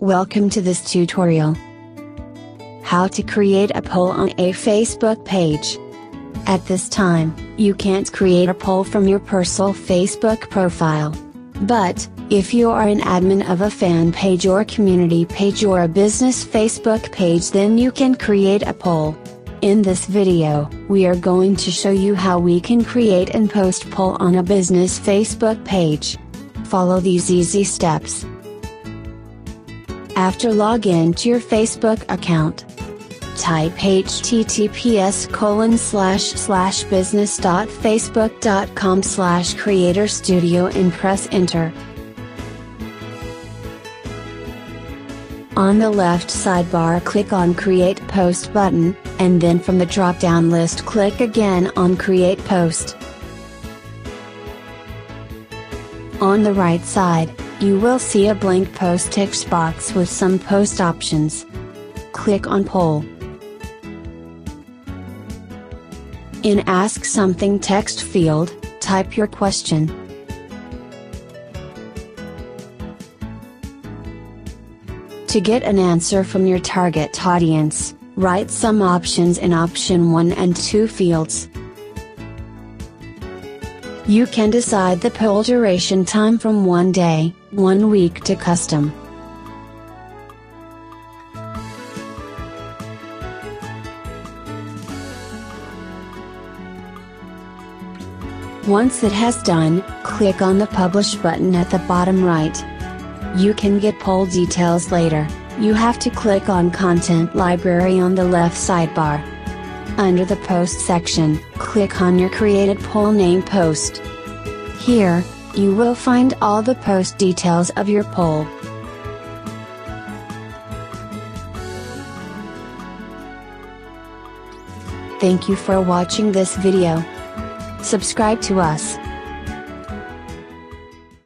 Welcome to this tutorial. How to create a poll on a Facebook page. At this time, you can't create a poll from your personal Facebook profile. But, if you are an admin of a fan page or community page or a business Facebook page then you can create a poll. In this video, we are going to show you how we can create and post poll on a business Facebook page. Follow these easy steps. After log in to your Facebook account, type https colon slash slash business.facebook.com slash creator studio and press enter. On the left sidebar click on create post button, and then from the drop down list click again on create post. On the right side, you will see a blank post text box with some post options. Click on poll. In Ask Something text field, type your question. To get an answer from your target audience, write some options in option 1 and 2 fields. You can decide the poll duration time from 1 day, 1 week to custom. Once it has done, click on the Publish button at the bottom right. You can get poll details later, you have to click on Content Library on the left sidebar. Under the Post section, click on your created poll name post. Here, you will find all the post details of your poll. Thank you for watching this video. Subscribe to us.